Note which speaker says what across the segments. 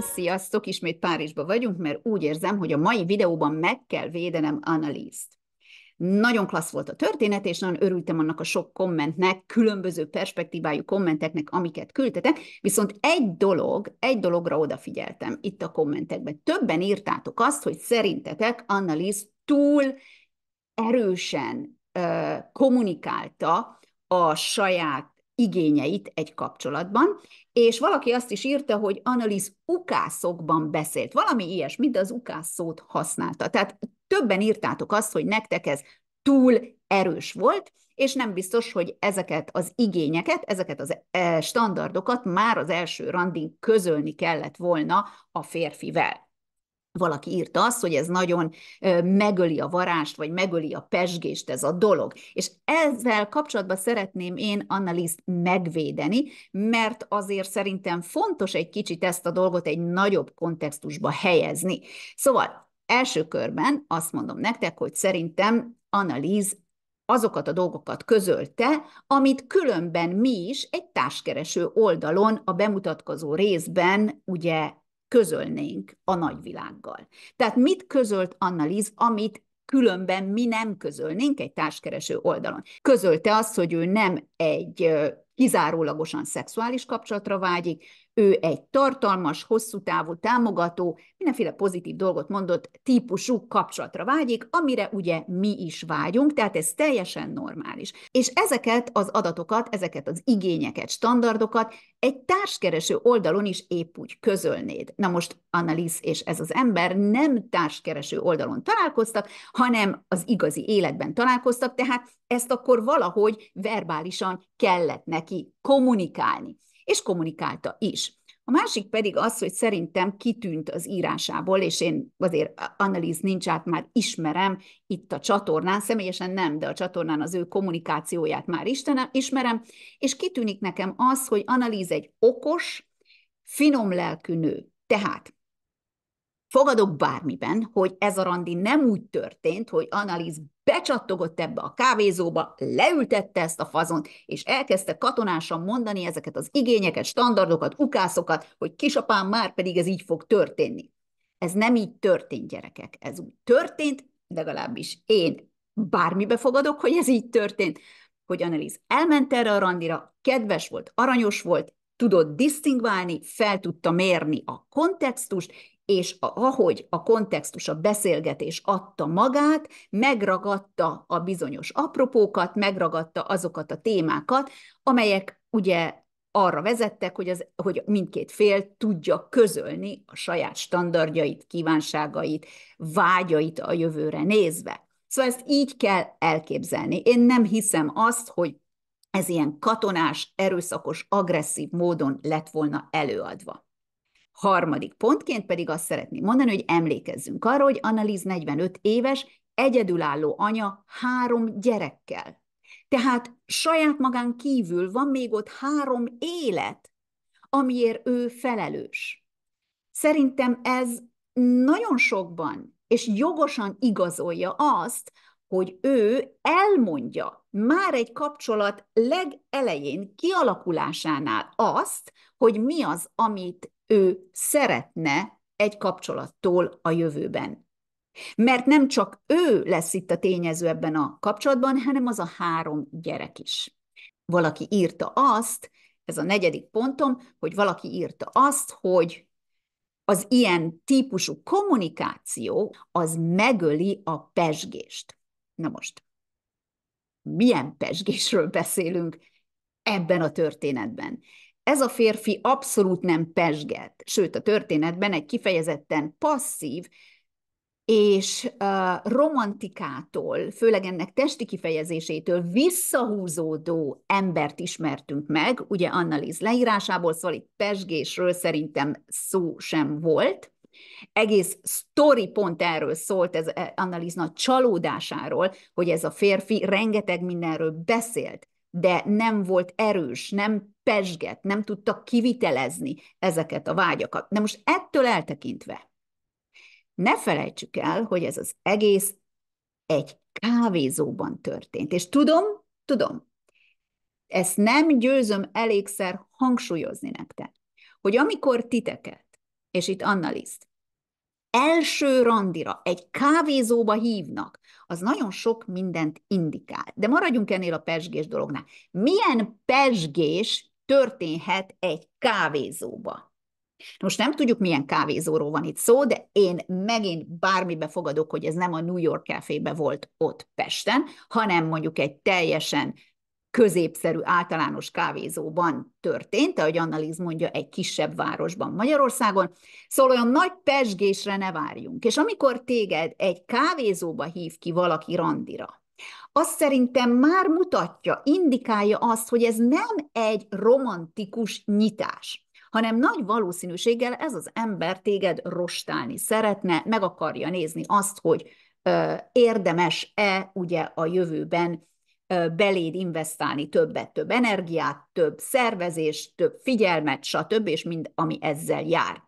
Speaker 1: Dzsáim, sziasztok! Ismét Párizsba vagyunk, mert úgy érzem, hogy a mai videóban meg kell védenem Annalízt. Nagyon klassz volt a történet, és nagyon örültem annak a sok kommentnek, különböző perspektívájú kommenteknek, amiket küldtetek, viszont egy dolog, egy dologra odafigyeltem itt a kommentekben. Többen írtátok azt, hogy szerintetek Annalíz túl erősen uh, kommunikálta a saját igényeit egy kapcsolatban, és valaki azt is írta, hogy Annaliz ukászokban beszélt. Valami ilyesmi, de az ukász szót használta. Tehát többen írtátok azt, hogy nektek ez túl erős volt, és nem biztos, hogy ezeket az igényeket, ezeket az e, standardokat már az első randin közölni kellett volna a férfivel valaki írta azt, hogy ez nagyon megöli a varást, vagy megöli a pesgést ez a dolog. És ezzel kapcsolatban szeretném én Annalízt megvédeni, mert azért szerintem fontos egy kicsit ezt a dolgot egy nagyobb kontextusba helyezni. Szóval első körben azt mondom nektek, hogy szerintem Annalíz azokat a dolgokat közölte, amit különben mi is egy társkereső oldalon a bemutatkozó részben ugye közölnénk a nagyvilággal. Tehát mit közölt Annaliz, amit különben mi nem közölnénk egy társkereső oldalon. Közölte azt, hogy ő nem egy kizárólagosan szexuális kapcsolatra vágyik, ő egy tartalmas, hosszú távú, támogató, mindenféle pozitív dolgot mondott típusú kapcsolatra vágyik, amire ugye mi is vágyunk, tehát ez teljesen normális. És ezeket az adatokat, ezeket az igényeket, standardokat egy társkereső oldalon is épp úgy közölnéd. Na most Annalise és ez az ember nem társkereső oldalon találkoztak, hanem az igazi életben találkoztak, tehát ezt akkor valahogy verbálisan kellett neki kommunikálni és kommunikálta is. A másik pedig az, hogy szerintem kitűnt az írásából, és én azért Annalíz nincs át már ismerem itt a csatornán, személyesen nem, de a csatornán az ő kommunikációját már Istenem, ismerem, és kitűnik nekem az, hogy Annalíz egy okos, finom lelkű nő. Tehát fogadok bármiben, hogy ez a randi nem úgy történt, hogy Annalíz becsattogott ebbe a kávézóba, leültette ezt a fazont, és elkezdte katonásan mondani ezeket az igényeket, standardokat, ukászokat, hogy kisapám már pedig ez így fog történni. Ez nem így történt, gyerekek. Ez úgy történt, legalábbis én bármibe fogadok, hogy ez így történt, hogy Annelies elment erre a randira, kedves volt, aranyos volt, tudott disztingválni, fel tudta mérni a kontextust, és ahogy a kontextus, a beszélgetés adta magát, megragadta a bizonyos apropókat, megragadta azokat a témákat, amelyek ugye arra vezettek, hogy, az, hogy mindkét fél tudja közölni a saját standardjait, kívánságait, vágyait a jövőre nézve. Szóval ezt így kell elképzelni. Én nem hiszem azt, hogy ez ilyen katonás, erőszakos, agresszív módon lett volna előadva. Harmadik pontként pedig azt szeretném mondani, hogy emlékezzünk arra, hogy Annalíz 45 éves, egyedülálló anya három gyerekkel. Tehát saját magán kívül van még ott három élet, amiért ő felelős. Szerintem ez nagyon sokban és jogosan igazolja azt, hogy ő elmondja már egy kapcsolat legelején, kialakulásánál azt, hogy mi az, amit ő szeretne egy kapcsolattól a jövőben. Mert nem csak ő lesz itt a tényező ebben a kapcsolatban, hanem az a három gyerek is. Valaki írta azt, ez a negyedik pontom, hogy valaki írta azt, hogy az ilyen típusú kommunikáció az megöli a pesgést. Na most, milyen pesgésről beszélünk ebben a történetben? Ez a férfi abszolút nem pesget, sőt a történetben egy kifejezetten passzív és uh, romantikától, főleg ennek testi kifejezésétől visszahúzódó embert ismertünk meg, ugye Annaliz leírásából, szóval itt pesgésről szerintem szó sem volt, egész sztori pont erről szólt, ez eh, Annaliz nagy csalódásáról, hogy ez a férfi rengeteg mindenről beszélt, de nem volt erős, nem pesget, nem tudta kivitelezni ezeket a vágyakat. De most ettől eltekintve, ne felejtsük el, hogy ez az egész egy kávézóban történt. És tudom, tudom, ezt nem győzöm elégszer hangsúlyozni nektek, hogy amikor titeket és itt Annaliszt, első randira egy kávézóba hívnak, az nagyon sok mindent indikál. De maradjunk ennél a pesgés dolognál. Milyen pesgés történhet egy kávézóba? Most nem tudjuk, milyen kávézóról van itt szó, de én megint bármibe fogadok, hogy ez nem a New York Cafébe volt ott Pesten, hanem mondjuk egy teljesen középszerű általános kávézóban történt, ahogy Annalíz mondja, egy kisebb városban Magyarországon, szóval olyan nagy pesgésre ne várjunk. És amikor téged egy kávézóba hív ki valaki randira, az szerintem már mutatja, indikálja azt, hogy ez nem egy romantikus nyitás hanem nagy valószínűséggel ez az ember téged rostálni szeretne, meg akarja nézni azt, hogy érdemes-e ugye a jövőben beléd investálni többet, több energiát, több szervezést, több figyelmet, stb., és mind, ami ezzel jár.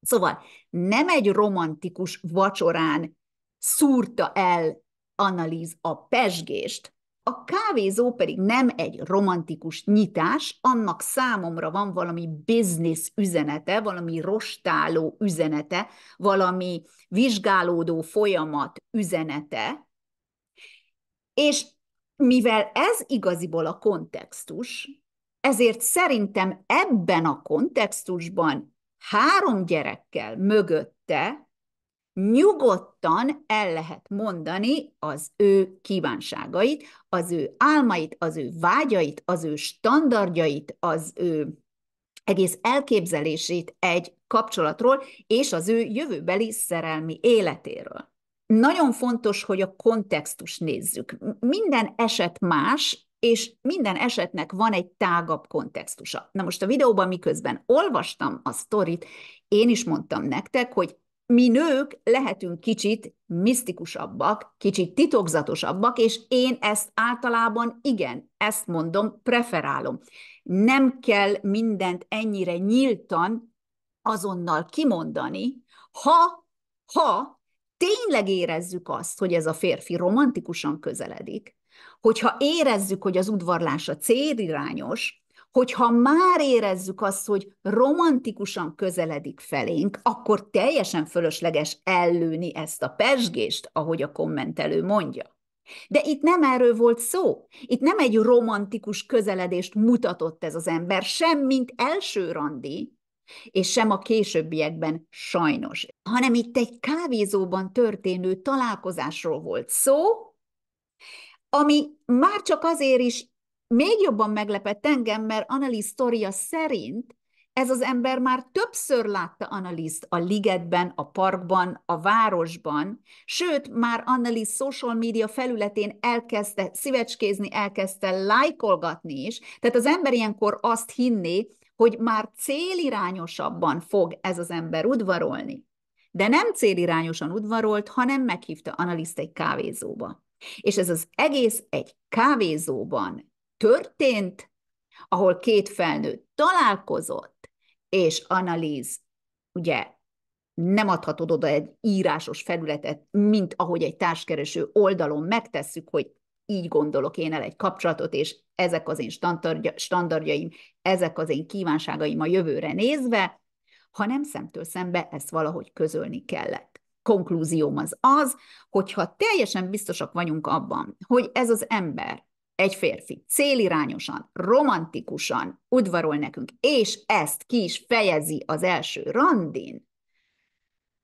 Speaker 1: Szóval nem egy romantikus vacsorán szúrta el analíz a pesgést, a kávézó pedig nem egy romantikus nyitás, annak számomra van valami business üzenete, valami rostáló üzenete, valami vizsgálódó folyamat üzenete, és mivel ez igaziból a kontextus, ezért szerintem ebben a kontextusban három gyerekkel mögötte nyugodtan el lehet mondani az ő kívánságait, az ő álmait, az ő vágyait, az ő standardjait, az ő egész elképzelését egy kapcsolatról, és az ő jövőbeli szerelmi életéről. Nagyon fontos, hogy a kontextus nézzük. Minden eset más, és minden esetnek van egy tágabb kontextusa. Na most a videóban miközben olvastam a sztorit, én is mondtam nektek, hogy mi nők lehetünk kicsit misztikusabbak, kicsit titokzatosabbak, és én ezt általában igen, ezt mondom, preferálom. Nem kell mindent ennyire nyíltan azonnal kimondani, ha, ha tényleg érezzük azt, hogy ez a férfi romantikusan közeledik, hogyha érezzük, hogy az udvarlása célirányos, hogyha már érezzük azt, hogy romantikusan közeledik felénk, akkor teljesen fölösleges ellőni ezt a pesgést, ahogy a kommentelő mondja. De itt nem erről volt szó. Itt nem egy romantikus közeledést mutatott ez az ember, sem mint első randi, és sem a későbbiekben sajnos, hanem itt egy kávézóban történő találkozásról volt szó, ami már csak azért is még jobban meglepett engem, mert Annalise sztoria szerint ez az ember már többször látta Annalise a ligetben, a parkban, a városban, sőt, már Annalise social media felületén elkezdte szívecskézni, elkezdte lájkolgatni is, tehát az ember ilyenkor azt hinné, hogy már célirányosabban fog ez az ember udvarolni. De nem célirányosan udvarolt, hanem meghívta Annalise egy kávézóba. És ez az egész egy kávézóban történt, ahol két felnőtt találkozott, és analíz, ugye nem adhatod oda egy írásos felületet, mint ahogy egy társkereső oldalon megtesszük, hogy így gondolok én el egy kapcsolatot, és ezek az én standardja, standardjaim, ezek az én kívánságaim a jövőre nézve, hanem szemtől szembe ezt valahogy közölni kellett. Konklúzióm az az, hogyha teljesen biztosak vagyunk abban, hogy ez az ember egy férfi célirányosan, romantikusan udvarol nekünk, és ezt ki is fejezi az első randin,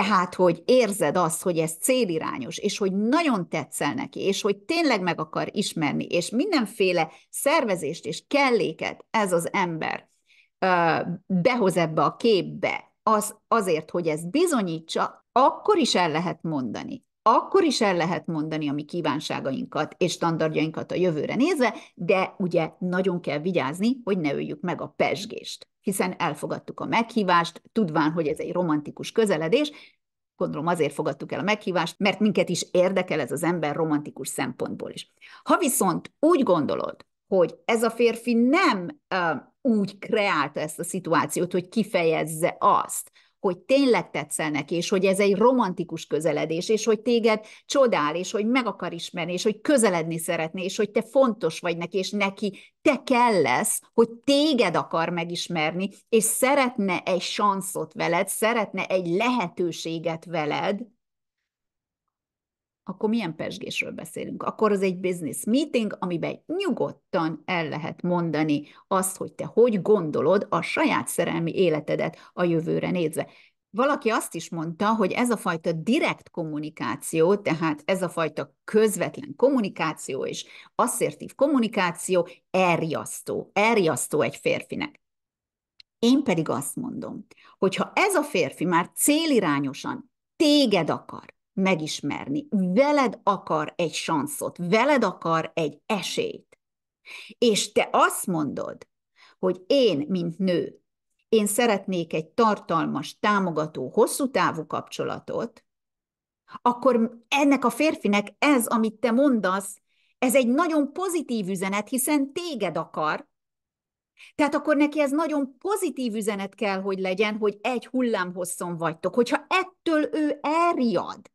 Speaker 1: tehát, hogy érzed azt, hogy ez célirányos, és hogy nagyon tetszel neki, és hogy tényleg meg akar ismerni, és mindenféle szervezést és kelléket ez az ember behoz ebbe a képbe, az azért, hogy ezt bizonyítsa, akkor is el lehet mondani, akkor is el lehet mondani a mi kívánságainkat és standardjainkat a jövőre nézve, de ugye nagyon kell vigyázni, hogy ne öljük meg a pesgést, hiszen elfogadtuk a meghívást, tudván, hogy ez egy romantikus közeledés, gondolom azért fogadtuk el a meghívást, mert minket is érdekel ez az ember romantikus szempontból is. Ha viszont úgy gondolod, hogy ez a férfi nem uh, úgy kreálta ezt a szituációt, hogy kifejezze azt, hogy tényleg tetszel neki, és hogy ez egy romantikus közeledés, és hogy téged csodál, és hogy meg akar ismerni, és hogy közeledni szeretné, és hogy te fontos vagy neki, és neki te kell lesz, hogy téged akar megismerni, és szeretne egy sanszot veled, szeretne egy lehetőséget veled, akkor milyen pesgésről beszélünk? Akkor az egy business meeting, amiben nyugodtan el lehet mondani azt, hogy te hogy gondolod a saját szerelmi életedet a jövőre nézve. Valaki azt is mondta, hogy ez a fajta direkt kommunikáció, tehát ez a fajta közvetlen kommunikáció és asszertív kommunikáció elriasztó, elriasztó egy férfinek. Én pedig azt mondom, hogy ha ez a férfi már célirányosan téged akar, megismerni, veled akar egy sanszot, veled akar egy esélyt, és te azt mondod, hogy én, mint nő, én szeretnék egy tartalmas, támogató, hosszú távú kapcsolatot, akkor ennek a férfinek ez, amit te mondasz, ez egy nagyon pozitív üzenet, hiszen téged akar. Tehát akkor neki ez nagyon pozitív üzenet kell, hogy legyen, hogy egy hullámhosszon vagytok. Hogyha ettől ő elriad,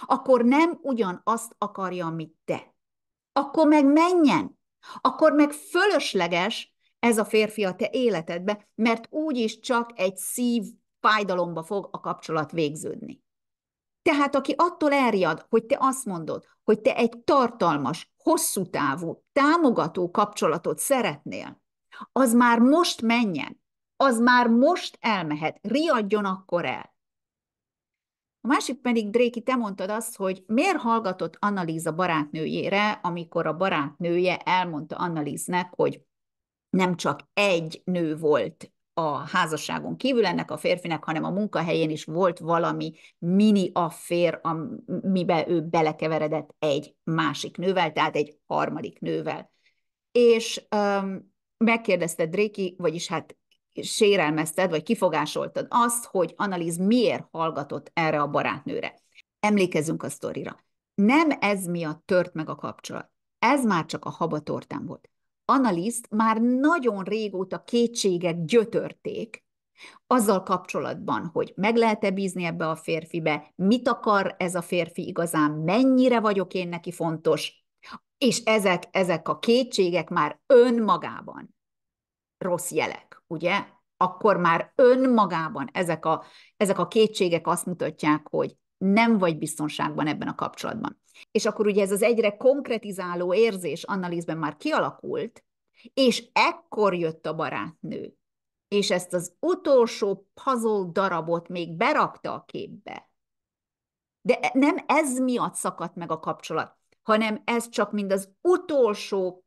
Speaker 1: akkor nem ugyanazt akarja, amit te. Akkor meg menjen. Akkor meg fölösleges ez a férfi a te életedbe, mert úgyis csak egy szív fájdalomba fog a kapcsolat végződni. Tehát aki attól elriad, hogy te azt mondod, hogy te egy tartalmas, hosszú távú, támogató kapcsolatot szeretnél, az már most menjen, az már most elmehet, riadjon akkor el. A másik pedig, Dréki, te mondtad azt, hogy miért hallgatott Annalíza barátnőjére, amikor a barátnője elmondta Annalíznek, hogy nem csak egy nő volt a házasságon kívül ennek a férfinek, hanem a munkahelyén is volt valami mini affér, amiben ő belekeveredett egy másik nővel, tehát egy harmadik nővel. És um, megkérdezte Dréki, vagyis hát sérelmezted, vagy kifogásoltad azt, hogy Annalíz miért hallgatott erre a barátnőre. Emlékezzünk a sztorira. Nem ez miatt tört meg a kapcsolat. Ez már csak a habatortán volt. Annalízt már nagyon régóta kétségek gyötörték, azzal kapcsolatban, hogy meg lehet-e bízni ebbe a férfibe, mit akar ez a férfi igazán, mennyire vagyok én neki fontos, és ezek, ezek a kétségek már önmagában rossz jelek, ugye? Akkor már önmagában ezek a, ezek a kétségek azt mutatják, hogy nem vagy biztonságban ebben a kapcsolatban. És akkor ugye ez az egyre konkretizáló érzés Annalízben már kialakult, és ekkor jött a barátnő, és ezt az utolsó puzzle darabot még berakta a képbe. De nem ez miatt szakadt meg a kapcsolat, hanem ez csak mind az utolsó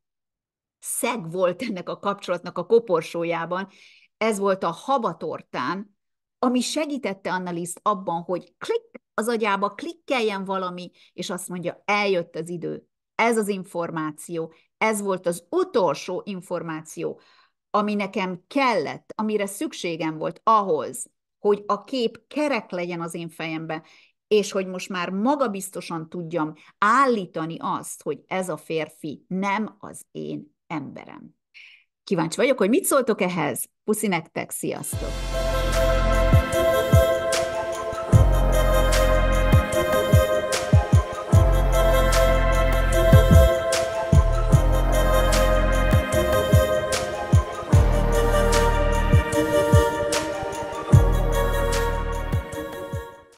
Speaker 1: szeg volt ennek a kapcsolatnak a koporsójában, ez volt a habatortán, ami segítette Annaliszt abban, hogy klik az agyába, klikkeljen valami, és azt mondja, eljött az idő. Ez az információ, ez volt az utolsó információ, ami nekem kellett, amire szükségem volt ahhoz, hogy a kép kerek legyen az én fejemben, és hogy most már magabiztosan tudjam állítani azt, hogy ez a férfi nem az én emberem. Kíváncsi vagyok, hogy mit szóltok ehhez. Puszi nektek, sziasztok!